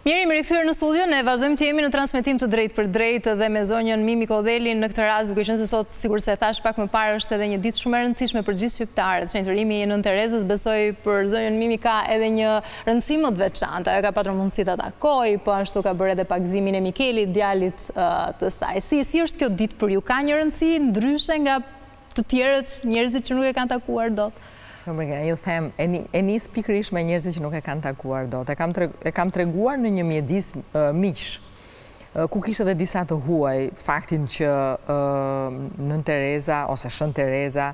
Mirë, jemi rikthyer në studio, ne vazhdojmë të jemi në transmitim të drejtpërdrejtë dhe me zonjën Mimi Kodhelin në këtë rast, duke qenë se sot, sikurse thashë pak më parë, është edhe një ditë shumë e rëndësishme për gjithë shqiptarët, shenjtërimi i Nënë Terezës, besoj për zonjën Mimi ka edhe një Rëndësi më të veçantë, ajo ka patur mundësi ta takojë, po ashtu ka bërë edhe pagëzimin e Mikelit, djalit të saj. Si, si është kjo ditë për ju? Ka një rëndësi ndryshe nga të tjerët, njerëzit që nuk e kanë takuar dot? Mirëmbrëma, ju them, e ni, e nis pikërisht me njerëzit që nuk e kanë takuar dot. E kam tre, e kam treguar në një mjedis miqsh, ku kishte edhe disa të huaj, faktin që ë Nënë Tereza ose Shën Tereza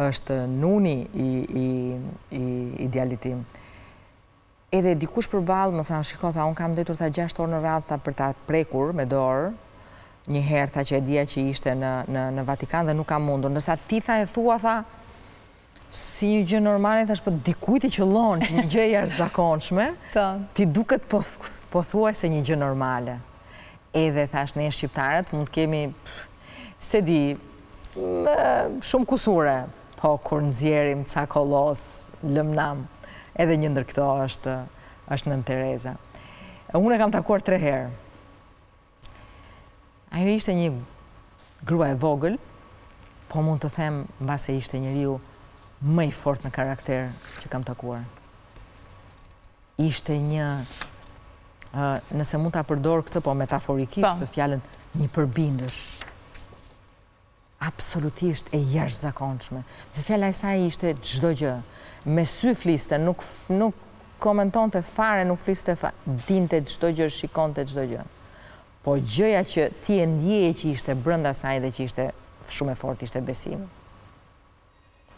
është nuna e djalit tim. Edhe dikush përballë më tha, shiko tha, unë kam ndenjur tha gjashtë orë në radhë tha për ta prekur me dorë, një herë tha që e dija që ishte në në në Vatikan dhe nuk kam mundur, ndërsa ti tha e thua tha si një gjë normale, thashë po dikujt i qëllon që një gjë e jashtëzakonshme, t'i duket po pothuajse një gjë normale. Edhe thashë ne shqiptarët mund të kemi S'e di, shumë kusure, po kur nxjerrim ca kolosë, lëmë nam. Edhe një ndër këto është, është Nënë Tereza. Unë e kam takuar tre herë. Ajo ishte një grua e vogël, po mund të them mbase ishte njeriu më i fortë në karakter që kam takuar. Ishte një, nëse mund ta përdor këtë po metaforikisht po. të fjalën, një përbindësh absolutisht e jashtëzakonshme. Dhe fjala e saj ishte çdo gjë. Me sy fliste, nuk nuk komentonte fare, nuk fliste fare, dinte çdo gjë, shikonte çdo gjë. Po gjëja që ti e ndjeje që ishte brenda saj dhe që ishte shumë e fortë ishte besimi.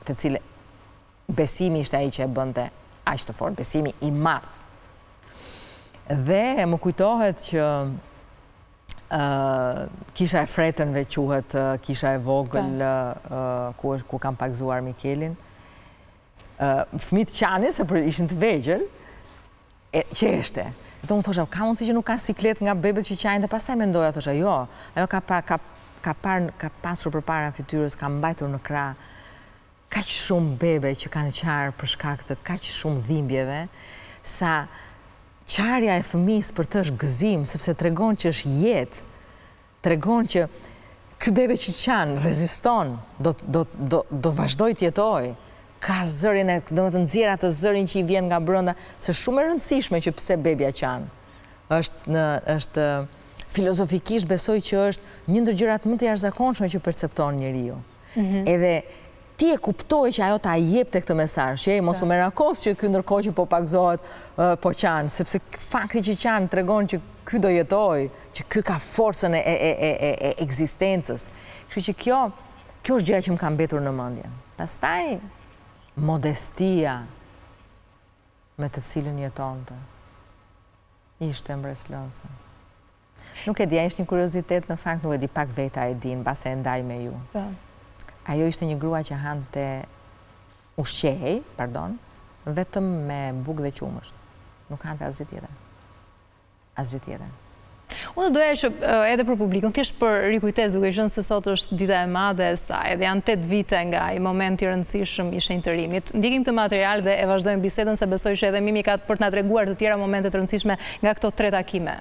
të cilë besimi ishte ai që e bënte aq të fortë, besimi i madh. Dhe më kujtohet që kisha e fretënve quhet kisha e vogël ku, ku kam pagëzuar Mikelin. Fëmijët qanin, se për ishin të vegjël, E qeshte. Dhe unë thosha, ka mundësi që nuk ka siklet nga bebet që qajnë dhe pastaj mendoja, thosha, jo, ajo ka parë, ka, ka parë, ka pasur përpara fytyrës, ka mbajtur në krah, kaq shumë bebe që kanë qarë për shkak të kaq shumë dhimbjeve, sa qarja e fëmijës për të është gëzim, sepse tregon që është jetë, Tregon që ky bebe që qan, reziston, do do do do vazhdojë të jetojë. Ka zërin e, domethënë nxjerr atë zërin që i vjen nga brenda, se shumë e rëndësishme që pse bebja qan. Është në është filozofikisht besoj që është një ndër gjërat më të jashtëzakonshme që percepton njeriu. Edhe ti e kuptoje që ajo ta jepte këtë mesazh, që e mos u merakos që ky ndërkohë që po pagëzohet po qan, sepse fakti që qan tregon që ky do jetojë, që ky ka forcën e ekzistencës. Kështu që kjo, kjo është gjëja që më ka mbetur në mendje. Pastaj, modestia me të cilën jetonte, ishte mbresëlënëse. Nuk e di, a është një kuriozitet në fakt, nuk e di, pak veta e dinë, mbase e ndaj me ju. Po. Ajo ishte një grua që hante ushqehej, pardon, vetëm me bukë dhe qumësht. Nuk hante asgjë tjetër. Asgjë tjetër. Unë doja që edhe për publikun, thjesht për rikujtesë duke qenë se sot është dita e madhe e saj dhe janë 8 vite nga ai moment i rëndësishëm i shenjtërimit. Ndjekim këtë material dhe e vazhdojmë bisedën se besoj që edhe Mimi ka për të na treguar të tjera momente të rëndësishme nga këto tre takime.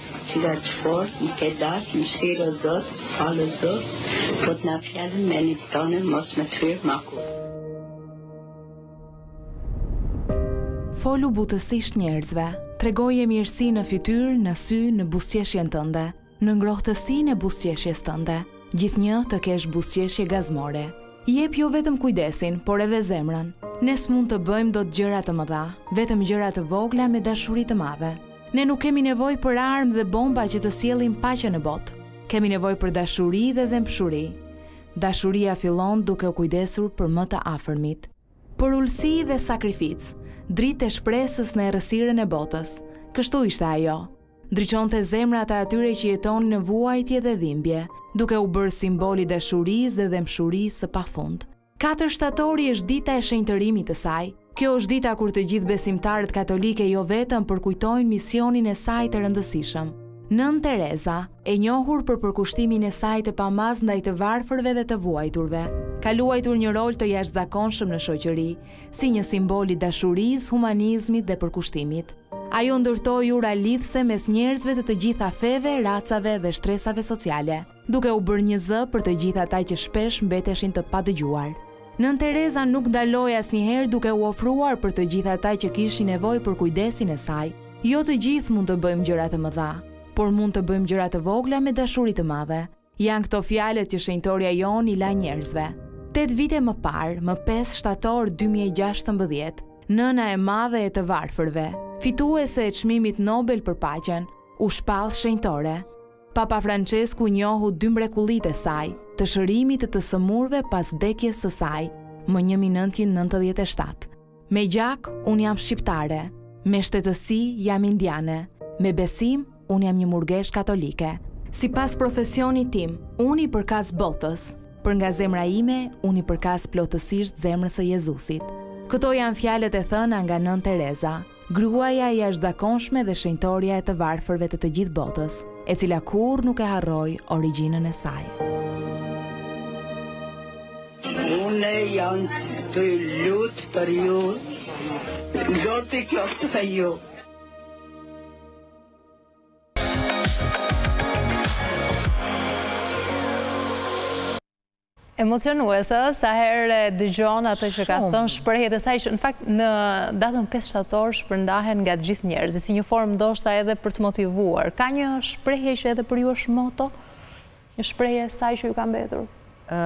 Cilat çfor i ke dashtë mëshirë o zot fal o zot po ta nap fjalën me ndimë tande mos me t'fye ma kurrë. Folu butësisht njerëzve, tregoje mirësi në fytyrë, në sy, në buzëqeshjen tënde, në ngrohtësinë e buzëqeshjes tënde. Gjithnjë të kesh buzëqeshje gazmore. Jep jo vetëm kujdesin, por edhe zemrën. Ne s'mund të bëjmë dot gjëra të mëdha, vetëm gjëra të vogla me dashuri të madhe. Ne nuk kemi nevojë për armë dhe bomba që të sjellim paqe në botë. Kemi nevojë për dashuri dhe dhembshuri. Dashuria fillon duke u kujdesur për më të afërmit. Përulësi dhe sakrificë, dritë e shpresës në errësirën e botës. Kështu ishte ajo. Ndriçonte zemrat e atyre që jetonin në vuajtje dhe dhimbje, duke u bërë simbol i dashurisë dhe dhembshurisë së pafund. Katër shtatori është dita e shenjtërimit të saj. Kjo është dita kur të gjithë besimtarët katolikë e jo vetëm përkujtojnë misionin e saj të rëndësishëm. Nënë Tereza, e njohur për përkushtimin e saj të pamasë ndaj të varfërve dhe të vuajturve, ka luajtur një rol të jashtëzakonshëm në shoqëri, si një simbol i dashurisë, humanizmit dhe përkushtimit. Ajo ndërtoi ura lidhëse mes njerëzve të të gjitha feve, racave dhe shtresave sociale. duke u bërë një zë për të gjithë ata që shpesh mbeteshin të padëgjuar. Nënë Tereza nuk ndaloi asnjëherë duke u ofruar për të gjithë ata që kishin nevojë për kujdesin e saj. Jo të gjithë mund të bëjmë gjëra të mëdha, por mund të bëjmë gjëra të vogla me dashuri të madhe. Janë këto fjalët që shenjtorja jonë u la njerëzve. Tetë vite më parë, më 5 shtator 2016, nëna e madhe e të varfërve, fituese e çmimit Nobel për paqen, u shpall shenjtore. Papa Françesku njohu dy mrekullitë e saj, të shërimit të të sëmurëve pas vdekjes së saj, më një mijë nëntëqind e nëntëdhjetë e shtatë. Me gjak, unë jam shqiptare, me shtetësi, jam indiane, me besim, unë jam një murgeshë katolike. Sipas profesionit tim, unë i përkas botës, për nga zemra ime, unë i përkas plotësisht zemrës së Jezusit. Këto janë fjalët e thëna nga Nënë Tereza, Gruaja e jashtëzakonshme dhe shenjtorja e të varfërve të të gjithë botës, e cila kurrë nuk e harroi origjinën e saj. Unë jam tuj lut për ju. Zoti qoftë me ju. Emocionuese, sa herë e dëgjon atë që ka thënë, shprehjet e saj që në fakt në datën 5 shtator shpërndahen nga të gjithë njerëzit si një formë ndoshta edhe për të motivuar. Ka një shprehje që edhe për ju është moto? Një shprehje e saj që ju ka mbetur? Ë,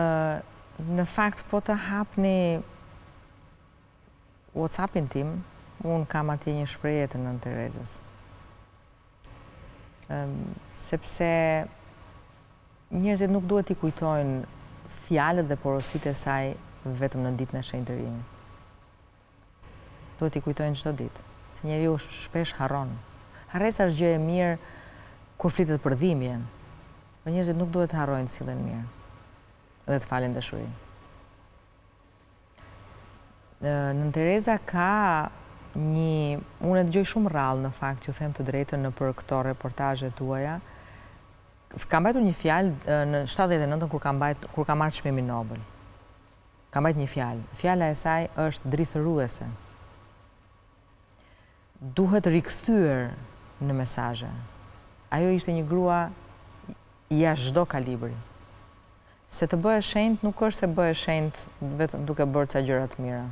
në fakt po të hapni WhatsApp-in tim, unë kam atje një shprehje të Nën Terezës. Sepse njerëzit nuk duhet t'i kujtojnë fjalët dhe porositë e saj vetëm në ditën e shenjtërimit. Duhet t'i kujtojnë çdo ditë, se njeriu shpesh harron. Harresa është gjë e mirë kur flitet për dhimbjen, por njerëzit nuk duhet të harrojnë të sillen mirë dhe të falin dashuri. Nënë Tereza ka një, unë e dëgjoj shumë rrallë në fakt, ju them të drejtën nëpër këto reportazhe tuaja, ka mbajtur një fjalë në shtatëdhjetë e nëntën kur ka marrë çmimin Nobel. Ka mbajt një fjalë. Fjala e saj është drithëruese. Duhet rikthyer në mesazhe. Ajo ishte një grua jashtë çdo kalibri. Se të bëhesh shenjtë nuk është se bëhesh shenjtë vetëm duke bërë ca gjëra të mira.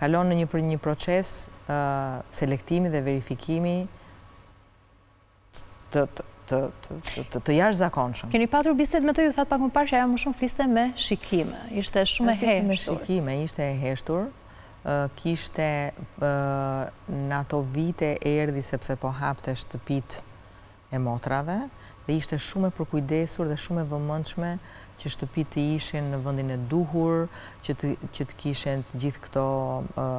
Kalon në një një proces selektimi dhe verifikimi të jashtëzakonshëm. Keni patur bisedë me të, ju thatë pak më parë që ajo më shumë fliste me shikime, ishte shumë e heshtur. Me shikime, ishte e heshtur, kishte në ato vite erdhi sepse po hapte shtëpitë e motrave dhe ishte shumë e përkujdesur dhe shumë e vëmëndshme që shtëpitë të ishin në vëndin e duhur, që të kishin gjithë këto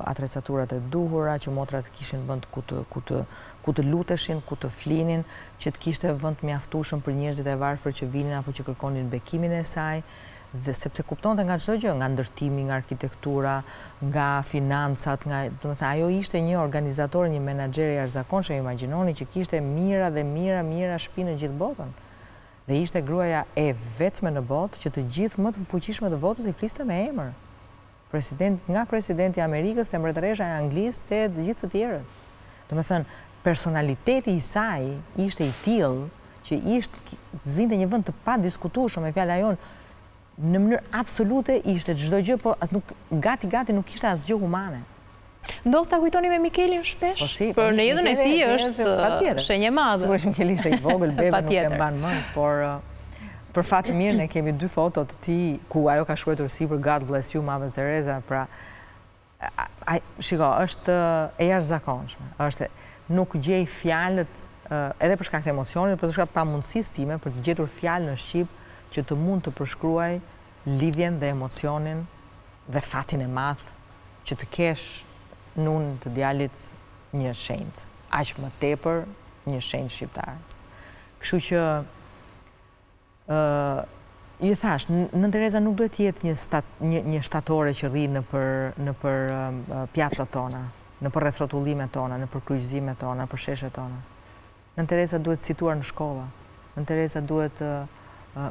atrecaturat e duhura, që motrat të kishin vënd ku të ku të luteshin, ku të flinin, që të kishte vend të mjaftueshëm për njerëzit e varfër që vinin apo që kërkonin bekimin e saj, dhe sepse kuptonte nga çdo gjë, nga ndërtimi, nga arkitektura, nga financat, nga, domethënë ajo ishte një organizatore, një menaxhere e jashtëzakonshme, imagjinoni që kishte mijëra dhe mijëra, mijëra shtëpi në gjithë botën dhe ishte gruaja e vetme në botë që të gjithë më të fuqishmëve të botës i fliste me emër. President nga president i Amerikës te mbretëresha e Anglisë te të gjithë të tjerët. Domethënë personaliteti i saj ishte i tillë që isht zinte një vend të padiskutueshëm e fjala jonë në mënyrë absolute ishte çdo gjë po nuk gati gati nuk ishte asgjë humane. Ndodh ta kujtoni me Mikelin shpesh? Po si, por në jetën e tij është shenjë e madhe. Sigurisht Mikeli ishte i vogël, bebe nuk e mban mend, por për fat të mirë ne kemi dy foto të tij, ku ajo ka shkruajtur sipër God bless you, Mother Teresa, pra, shiko, është e jashtëzakonshme, është nuk gjej fjalët, edhe për shkak të emocionit, për shkak të pamundësisë time, për të gjetur fjalë në shqip, që të mund të përshkruaj lidhjen dhe emocionin dhe fatin e madh, që të kesh nun të djalit një shenjt aq më tepër një shenjt shqiptar kshu që ë ju thash Nënë Tereza nuk duhet të jetë një shtat një një shtatore që rri nëpër nëpër pjacat tona nëpër rrethrrotullimet tona nëpër kryqëzimet tona nëpër sheshet tona Nënë Tereza duhet cituar në shkolla, Nënë Tereza u duhet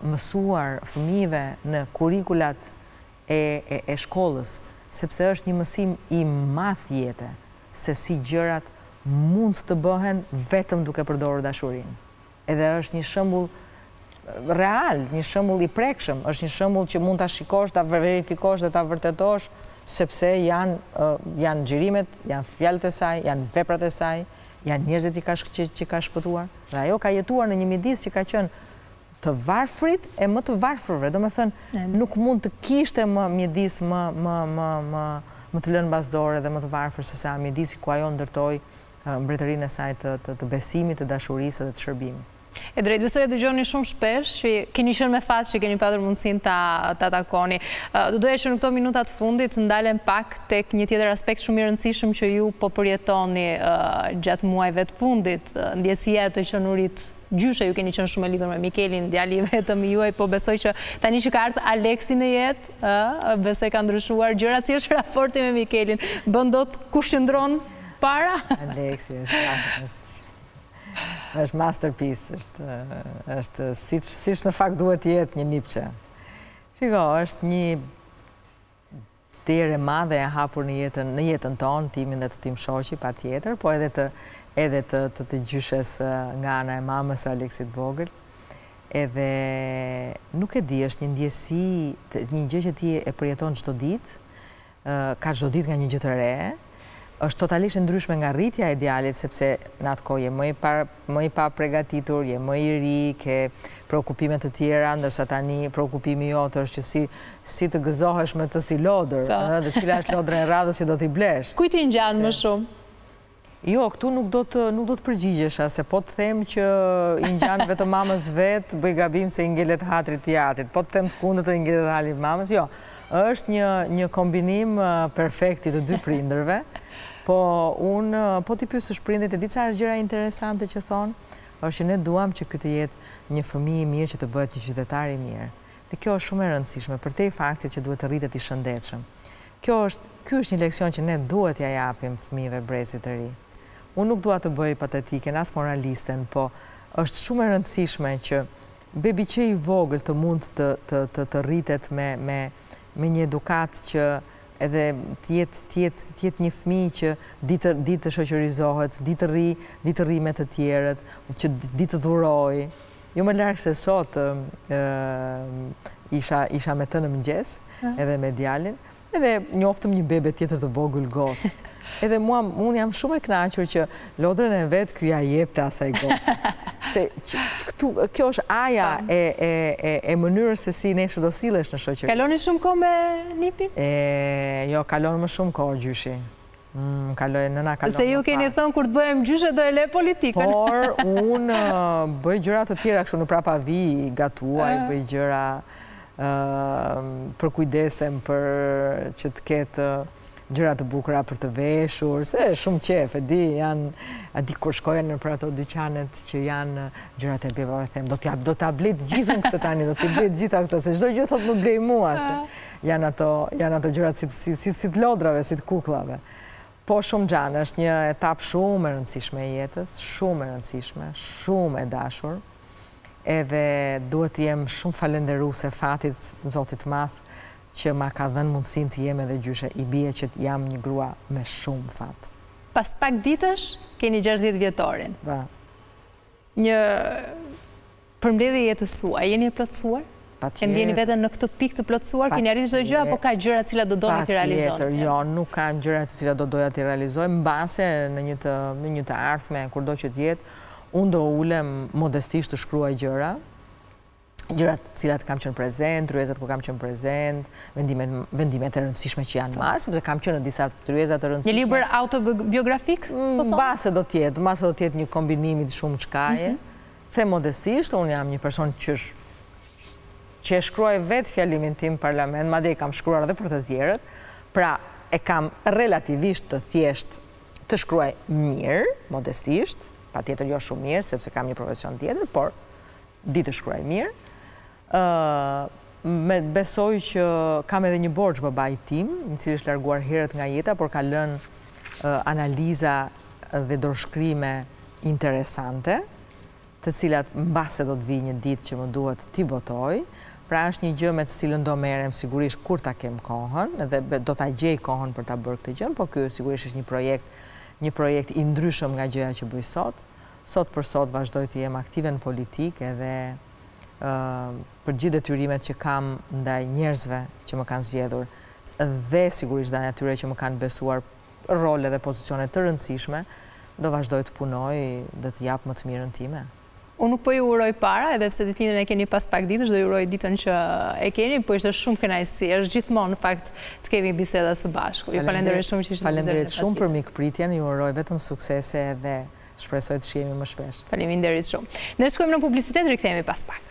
mësuar fëmijëve në kurikulat e shkollës, sepse është një mësim i madh jete, se si gjërat mund të bëhen vetëm duke përdorur dashurinë. Edhe është një shembull real, një shembull i prekshëm, është një shembull që mund ta shikosh, ta verifikosh dhe ta vërtetosh, sepse janë janë xhirimet, janë fjalët e saj, janë veprat e saj, Janë njerëzit që ka që ka shpëtuar dhe ajo ka jetuar në një mjedis që ka qenë të varfrit e më të varfërve. Domethënë, nuk mund të kishte më mjedis më, më, më, më, më të lënë pas dore dhe më të varfër se sa mjedisi ku ajo ndërtoi mbretërinë e saj të, të, të besimit, të dashurisë dhe të shërbimit. E drejtë, besoj e dëgjoni shumë shpesh, që keni qenë me fat që keni patur mundësinë ta ta takoni. Do doja që në këto minuta të fundit të ndalem pak tek një tjetër aspekt shumë i rëndësishëm që ju po përjetoni gjatë muajve të fundit, ndjesia e të qenurit gjyshe, ju keni qenë shumë e lidhur me Mikelin, djali i vetëm i juaj, po besoj që tani që ka ardhur Aleksi në jetë, ë, besoj ka ndryshuar gjërat, si është raporti me Mikelin, bën dot kush qëndron para? Aleksi është, është. Është masterpiece, është, është siç siç në fakt duhet të jetë një nipçe. Shiko, është një derë e madhe e hapur në jetën në jetën tonë, timin dhe të tim shoqi patjetër, po edhe të edhe të të, të gjyshes nga ana e mamës së Aleksit të vogël. Edhe nuk e di, është një ndjesi, një gjë që ti e përjeton çdo ditë, Ka çdo ditë nga një gjë të re. Është totalisht e ndryshme nga rritja e djalit sepse në atë kohë je më i pa më i pa pregatitur, je më i ri, ke preokupime të tjera, ndërsa tani preokupimi yt është që si si të gëzohesh me të si lodër, ëh, dhe cila është lodra e radhës që do t'i blesh. Kujt i ngjan më shumë? Jo, këtu nuk do të nuk do të përgjigjesha, se po të them që i ngjan vetëm mamës vet, bëj gabim se i ngelet hatri të atit. Po të them të kundërtën i ngelet hatri mamës. Jo, është një një kombinim perfekt i të dy prindërve. Po unë po t'i pyesësh prindërit e di çfarë është gjëja interesante që thonë, është që ne duam që ky të jetë një fëmijë i mirë që të bëhet një qytetar i mirë. Dhe kjo është shumë e rëndësishme, përtej faktit që duhet të rritet i shëndetshëm. Kjo është, ky është një leksion që ne duhet t'ia japim fëmijëve, brezit të ri. Unë nuk dua të bëj patetiken, as moralisten, po është shumë e rëndësishme që bebi që i vogël të mund të të të të rritet me me me një edukatë që edhe të jetë të jetë të jetë një fëmijë që di të di të shoqërizohet, di të rri di të rri me të tjerët, që di të dhurojë. Jo më larg se sot isha isha me të në mëngjes, edhe me djalin, edhe njoftëm një bebe tjetër të vogël gocë. Edhe mua, unë jam shumë e kënaqur që lodrën e vet ky ia jepte asaj gocës. Se këtu kjo është A-ja e e e e mënyrës se si nesër do sillesh në shoqëri. Kaloni shumë kohë me nipin? E, jo, kalon më shumë kohë gjyshi. Më kaloj, nëna kalon më parë. Se ju keni thënë kur të bëhem gjyshe do e le politikën. Por, unë bëj gjëra të tjera, kështu në prapavijë, gatuaj, bëj gjëra, përkujdesem për që të ketë gjëra të bukura për të veshur, se kam shumë qef, e di, janë, a di kur shkoj nëpër ato dyqanet që janë gjëra të bebeve, e them, do t'ia blija gjithë këtë tani, do t'ia blija gjitha këto, se çdo gjë thotë më blej mua, se... Janë ato, janë ato gjërat si si si si të lodrave, si të kukullave. Po shumë xhan, është një etapë shumë e rëndësishme e jetës, shumë e rëndësishme, shumë e dashur. Edhe duhet të jem shumë falënderuese fatit, Zotit të Madh, që ma ka dhënë mundësinë të jem edhe gjyshe. I bie që jam një grua me shumë fat. Pas pak ditësh keni gjashtëdhjetë vjetorin. Po. Një Përmbledhje e jetës suaj, jeni e plotësuar? E ndjeni veten në këtë pikë të plotësuar? Keni arritë çdo gjë apo ka gjëra të cilat do donit t'i realizoni? Patjetër, jo, nuk ka gjëra të cilat do doja t'i realizoja, mbase në një të në një të ardhme, kurdo që të jetë, unë do ulem modestisht të shkruaj gjëra, gjëra të cilat kam qenë prezent, tryezat ku kam qenë prezent, vendimet vendimet e rëndësishme që janë marrë, sepse kam qenë në disa tryeza të rëndësishme. Një libër autobiografik? Po mbase do të jetë, mbase do të jetë një kombinim i shumëçkaje. Mhm. Them modestisht, unë jam një person që e shkruaj vetë fjalimin tim në parlament, madje i kam shkruar edhe për të tjerët, pra e kam relativisht të thjeshtë të shkruaj mirë, modestisht, patjetër jo shumë mirë, sepse kam një profesion tjetër, por di të shkruaj mirë. Edhe besoj që kam edhe një borxh babait tim, i cili është larguar herët nga jeta, por ka lënë analiza dhe dorëshkrime interesante, të cilat mbase do të vijë një ditë që më duhet t'i botoj. Pra është një gjë me të cilën do merrem sigurisht kur ta kem kohën dhe do ta gjej kohën për ta bërë këtë gjë, po ky sigurisht është një projekt, një projekt i ndryshëm nga gjëja që bëj sot. Sot për sot vazhdoj të jem aktive në politikë edhe për gjithë detyrimet që kam ndaj njerëzve që më kanë zgjedhur dhe sigurisht ndaj atyre që më kanë besuar role dhe pozicione të rëndësishme, do vazhdoj të punoj dhe të jap më të mirën time. Unë nuk po ju uroj para, edhe pse ditëlindjen e keni pas pak ditësh, do ju uroj ditën që e keni, po ishte shumë kënaqësi, është gjithmonë në fakt të kemi biseda së bashku. Ju falenderoj shumë që ishit në zyrën e Faleminderit shumë për mikpritjen, ju uroj vetëm suksese edhe Shpresoj të shihemi më shpesh. Faleminderit shumë. Ne shkojmë në publicitet, rikthehemi pas pak.